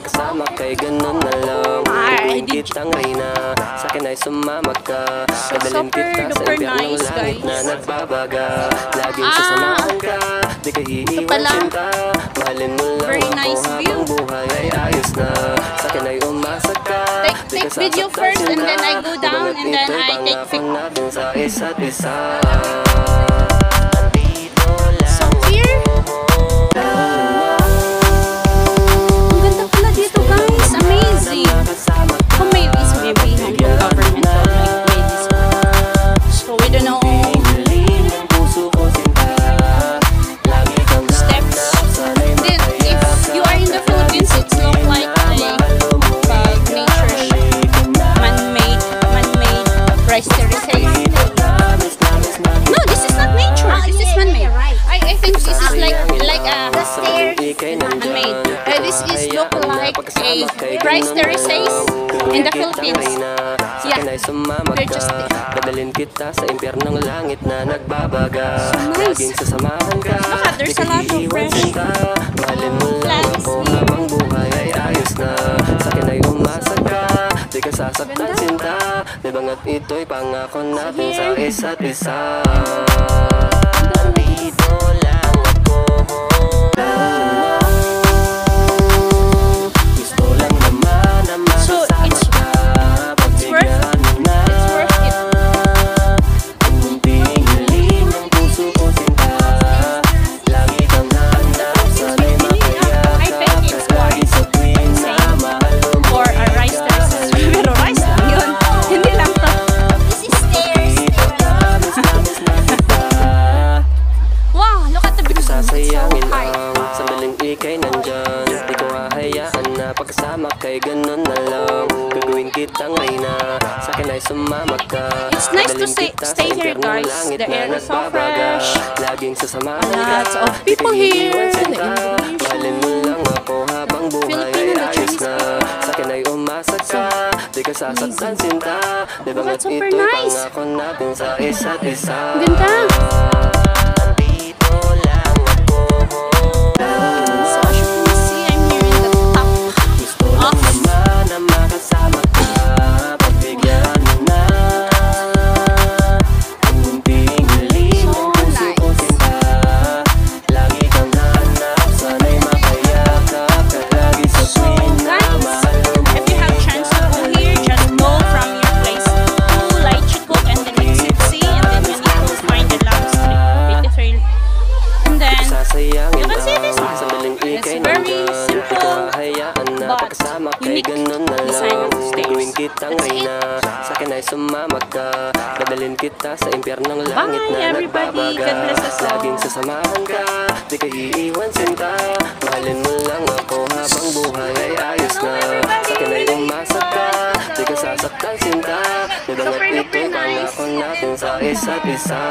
Pagkasama kay ganun na lang. Ay, hindi. kitang reyna. Sa akin ay sumama ka. Madalim kita sa impyang ng langit na nagbabaga. Laging ah. sasamahan ka. Di ka iiwan sinta Mahalin mo lang Very nice ako habang buhay ay ayos na. Sa akin ay umasa ka. Take, video first and then I go down and then I take pictures. Terraces. No, this is not nature. This is man-made. I, I think this is like like a man-made. Uh, this is look like a rice terraces in the Philippines. Yeah. They're just Dadalhin kita sa impyernong langit na nagbabaga So nice. Laging sasamahan ka Look at, there's a lot of fresh. Mahalin mo lang ako habang buhay ay ayos na Sa akin ay umasa ka Di ka sasaktan sinta Di bangat ito'y pangako natin sa isa't isa kay ganun na lang Gagawin kitang reyna Sa akin ay sumama ka. It's nice to stay- kita stay here, guys. The na air is so fresh. Laging sasamahan ka. Lots of people here. Mahalin mo lang ako habang buhay. Ay ayos na. Sa akin ay umasa ka. Di ka sasaktan sinta. Di ba ito'y nice. pangako natin sa isa't isa? Ganda. Very simple, but unique design. Gagawin kitang That's it. Sa akin ay sumama ka. Dadalhin kita sa impyernong langit na everybody. God bless us all. Laging sasamahan ka Di ka iiwan sinta. Mahalin mo lang ako habang buhay ay ayos na. Sa akin ay umasa ka Di ka sasaktan sinta. Super ito'y pangako natin sa isa't isa